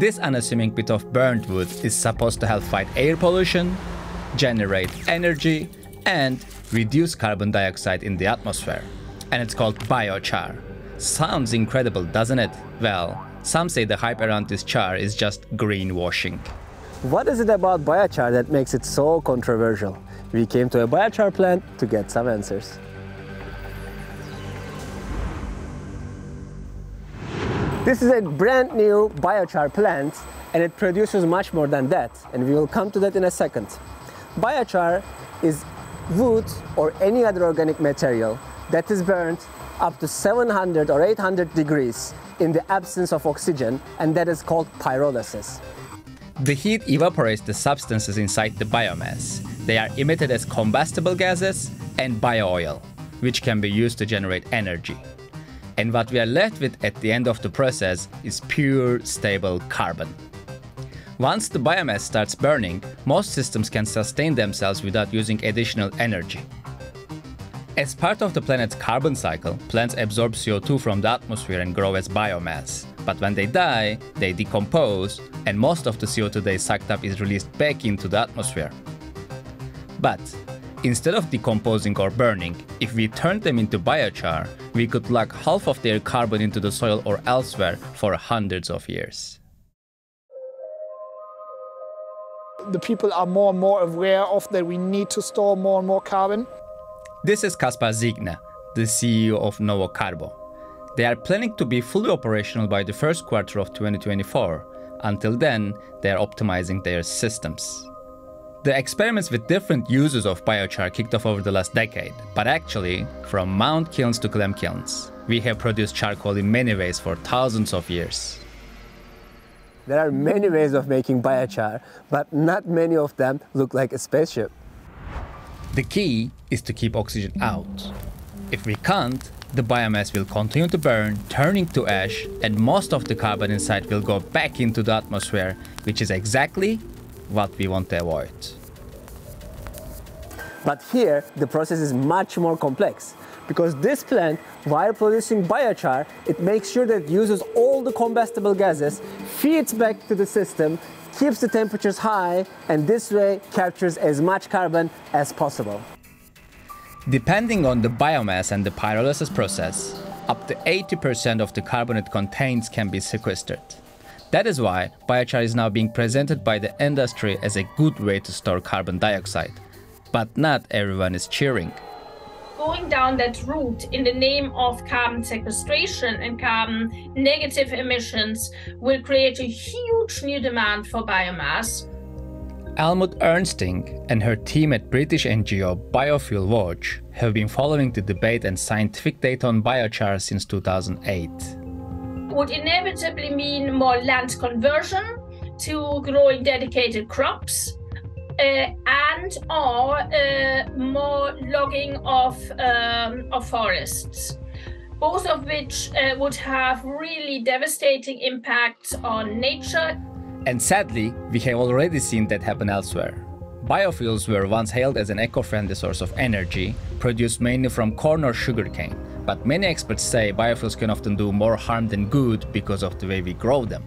This unassuming bit of burnt wood is supposed to help fight air pollution, generate energy, and reduce carbon dioxide in the atmosphere. And it's called biochar. Sounds incredible, doesn't it? Well, some say the hype around this char is just greenwashing. What is it about biochar that makes it so controversial? We came to a biochar plant to get some answers. This is a brand new biochar plant and it produces much more than that and we will come to that in a second. Biochar is wood or any other organic material that is burnt up to 700 or 800 degrees in the absence of oxygen and that is called pyrolysis. The heat evaporates the substances inside the biomass. They are emitted as combustible gases and biooil, which can be used to generate energy. And what we are left with at the end of the process is pure, stable carbon. Once the biomass starts burning, most systems can sustain themselves without using additional energy. As part of the planet's carbon cycle, plants absorb CO2 from the atmosphere and grow as biomass. But when they die, they decompose, and most of the CO2 they sucked up is released back into the atmosphere. But instead of decomposing or burning, if we turned them into biochar, we could lock half of their carbon into the soil or elsewhere for hundreds of years. The people are more and more aware of that we need to store more and more carbon. This is Kaspar Ziegner, the CEO of Novocarbo. They are planning to be fully operational by the first quarter of 2024. Until then, they are optimizing their systems. The experiments with different uses of biochar kicked off over the last decade, but actually, from mound kilns to clamp kilns, we have produced charcoal in many ways for thousands of years. There are many ways of making biochar, but not many of them look like a spaceship. The key is to keep oxygen out. If we can't, the biomass will continue to burn, turning to ash, and most of the carbon inside will go back into the atmosphere, which is exactly what we want to avoid. But here, the process is much more complex because this plant, while producing biochar, it makes sure that it uses all the combustible gases, feeds back to the system, keeps the temperatures high, and this way captures as much carbon as possible. Depending on the biomass and the pyrolysis process, up to 80% of the carbon it contains can be sequestered. That is why biochar is now being presented by the industry as a good way to store carbon dioxide. But not everyone is cheering. Going down that route in the name of carbon sequestration and carbon negative emissions will create a huge new demand for biomass. Almut Ernsting and her team at British NGO Biofuel Watch have been following the debate and scientific data on biochar since 2008. Would inevitably mean more land conversion to growing dedicated crops and or uh, more logging of, um, of forests both of which uh, would have really devastating impacts on nature and sadly, we have already seen that happen elsewhere. Biofuels were once hailed as an eco-friendly source of energy, produced mainly from corn or sugarcane, but many experts say biofuels can often do more harm than good because of the way we grow them.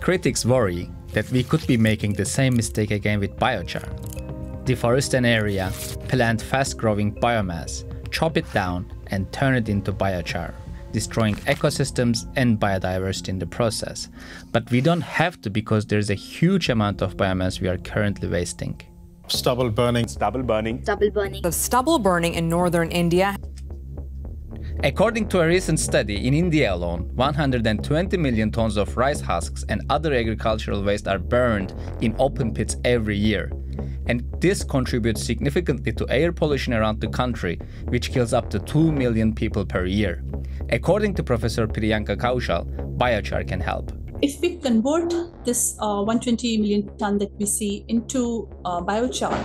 Critics worry that we could be making the same mistake again with biochar. Deforest an area, plant fast-growing biomass, chop it down, and turn it into biochar destroying ecosystems and biodiversity in the process. But we don't have to because there's a huge amount of biomass we are currently wasting. Stubble burning. Stubble burning. Stubble burning. The stubble burning in northern India. According to a recent study, in India alone, 120 million tons of rice husks and other agricultural waste are burned in open pits every year. And this contributes significantly to air pollution around the country, which kills up to 2 million people per year. According to Professor Priyanka Kaushal, biochar can help. If we convert this uh, 120 million ton that we see into uh, biochar,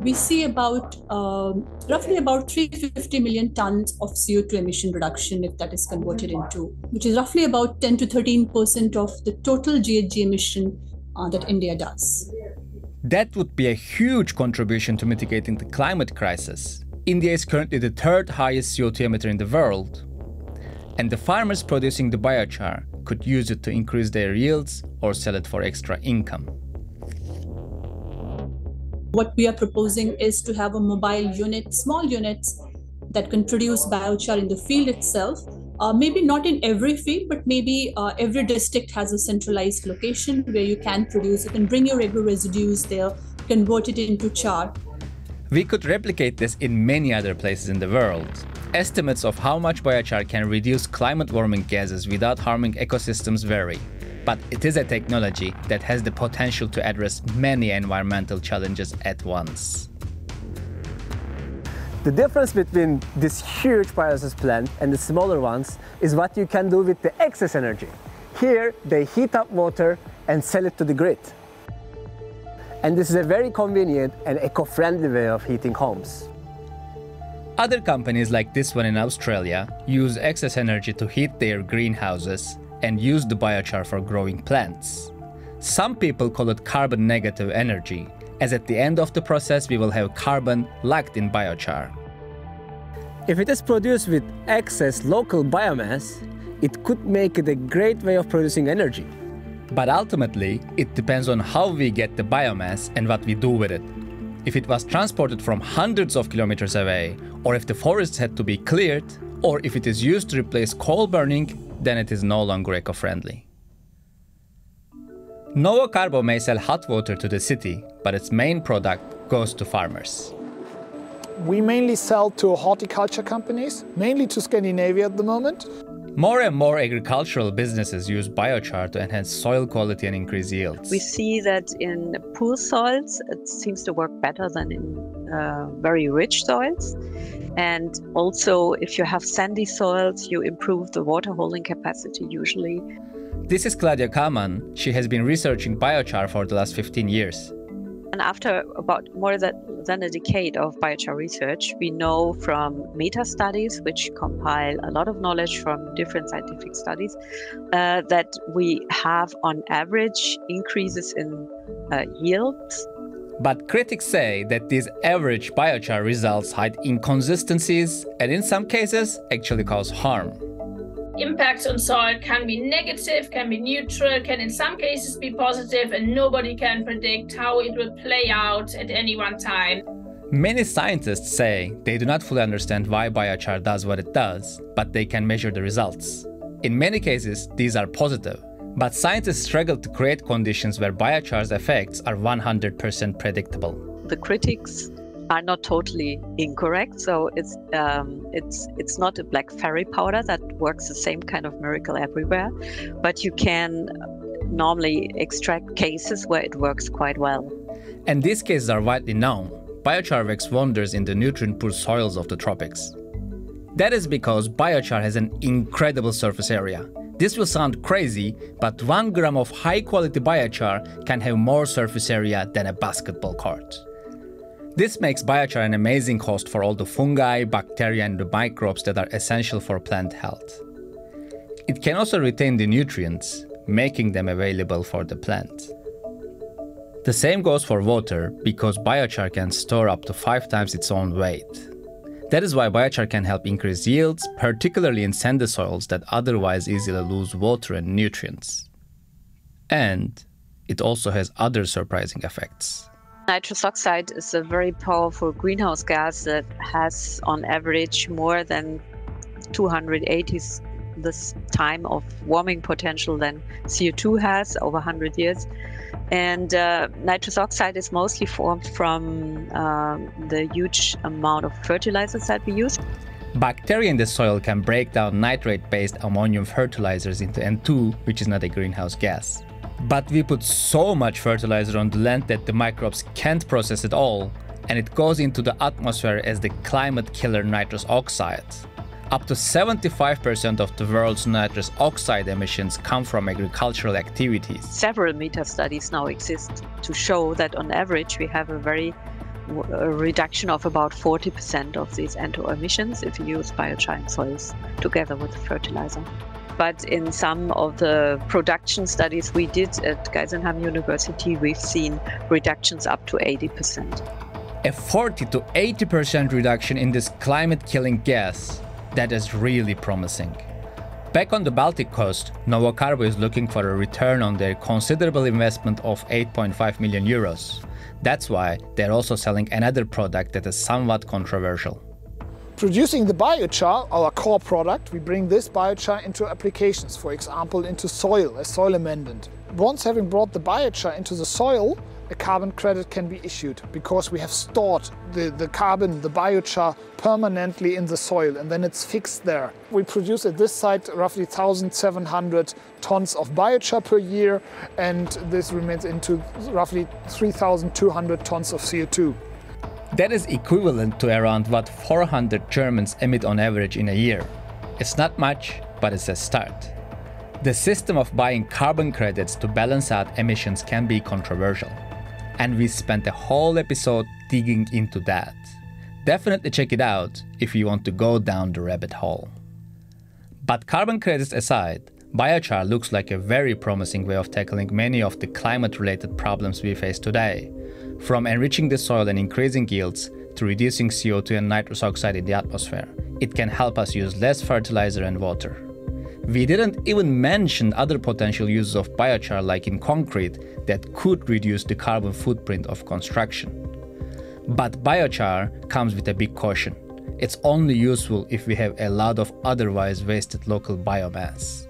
we see about uh, roughly about 350 million tons of CO2 emission reduction if that is converted into, which is roughly about 10 to 13 percent of the total GHG emission uh, that India does. That would be a huge contribution to mitigating the climate crisis. India is currently the third highest CO2 emitter in the world, and the farmers producing the biochar could use it to increase their yields or sell it for extra income. What we are proposing is to have a mobile unit, small units that can produce biochar in the field itself. Uh, maybe not in every field, but maybe uh, every district has a centralized location where you can produce it and bring your agro residues there, convert it into char. We could replicate this in many other places in the world. Estimates of how much biochar can reduce climate warming gases without harming ecosystems vary. But it is a technology that has the potential to address many environmental challenges at once. The difference between this huge pyrolysis plant and the smaller ones is what you can do with the excess energy. Here, they heat up water and sell it to the grid. And this is a very convenient and eco-friendly way of heating homes. Other companies like this one in Australia use excess energy to heat their greenhouses and use the biochar for growing plants. Some people call it carbon negative energy, as at the end of the process we will have carbon locked in biochar. If it is produced with excess local biomass, it could make it a great way of producing energy. But ultimately, it depends on how we get the biomass and what we do with it. If it was transported from hundreds of kilometers away, or if the forests had to be cleared, or if it is used to replace coal burning, then it is no longer eco-friendly. Novocarbo may sell hot water to the city, but its main product goes to farmers. We mainly sell to horticulture companies, mainly to Scandinavia at the moment. More and more agricultural businesses use biochar to enhance soil quality and increase yields. We see that in poor soils, it seems to work better than in uh, very rich soils. And also, if you have sandy soils, you improve the water holding capacity usually. This is Claudia Kammann. She has been researching biochar for the last 15 years. And after about more than a decade of biochar research, we know from meta studies, which compile a lot of knowledge from different scientific studies, uh, that we have on average increases in uh, yields. But critics say that these average biochar results hide inconsistencies and in some cases actually cause harm impacts on soil can be negative, can be neutral, can in some cases be positive, and nobody can predict how it will play out at any one time. Many scientists say they do not fully understand why biochar does what it does, but they can measure the results. In many cases, these are positive, but scientists struggle to create conditions where biochar's effects are 100% predictable. The critics are not totally incorrect. So it's um, it's it's not a black fairy powder that works the same kind of miracle everywhere, but you can normally extract cases where it works quite well. And these cases are widely known. Biochar works wonders in the nutrient-poor soils of the tropics. That is because biochar has an incredible surface area. This will sound crazy, but 1 gram of high-quality biochar can have more surface area than a basketball court. This makes biochar an amazing host for all the fungi, bacteria, and the microbes that are essential for plant health. It can also retain the nutrients, making them available for the plant. The same goes for water because biochar can store up to 5 times its own weight. That is why biochar can help increase yields, particularly in sandy soils that otherwise easily lose water and nutrients. And it also has other surprising effects. Nitrous oxide is a very powerful greenhouse gas that has, on average, more than 280 this time of warming potential than CO2 has over 100 years. And uh, nitrous oxide is mostly formed from uh, the huge amount of fertilizers that we use. Bacteria in the soil can break down nitrate based ammonium fertilizers into N2, which is not a greenhouse gas. But we put so much fertilizer on the land that the microbes can't process it all, and it goes into the atmosphere as the climate killer nitrous oxide. Up to 75% of the world's nitrous oxide emissions come from agricultural activities. Several meta studies now exist to show that on average we have a very a reduction of about 40% of these NO emissions if you use biochar soils together with fertilizer but in some of the production studies we did at Geisenheim University, we've seen reductions up to 80%. A 40 to 80% reduction in this climate killing gas, that is really promising. Back on the Baltic coast, Novocarbo is looking for a return on their considerable investment of 8.5 million euros. That's why they're also selling another product that is somewhat controversial. Producing the biochar, our core product, we bring this biochar into applications, for example, into soil as soil amendment. Once having brought the biochar into the soil, a carbon credit can be issued because we have stored the, the carbon, the biochar, permanently in the soil and then it's fixed there. We produce at this site roughly 1,700 tons of biochar per year and this remains into roughly 3,200 tons of CO2. That is equivalent to around what 400 Germans emit on average in a year. It's not much, but it's a start. The system of buying carbon credits to balance out emissions can be controversial and we spent a whole episode digging into that. Definitely check it out if you want to go down the rabbit hole. But carbon credits aside, biochar looks like a very promising way of tackling many of the climate related problems we face today. From enriching the soil and increasing yields to reducing CO2 and nitrous oxide in the atmosphere, it can help us use less fertilizer and water. We didn't even mention other potential uses of biochar like in concrete that could reduce the carbon footprint of construction. But biochar comes with a big caution. It's only useful if we have a lot of otherwise wasted local biomass.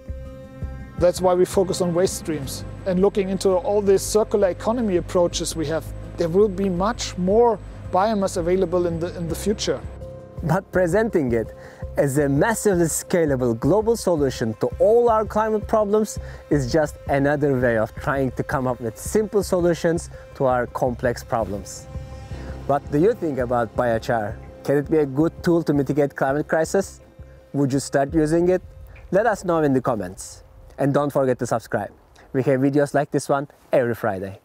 That's why we focus on waste streams and looking into all these circular economy approaches we have. There will be much more biomass available in the, in the future. But presenting it as a massively scalable global solution to all our climate problems is just another way of trying to come up with simple solutions to our complex problems. What do you think about biochar? Can it be a good tool to mitigate climate crisis? Would you start using it? Let us know in the comments. And don't forget to subscribe. We have videos like this one every Friday.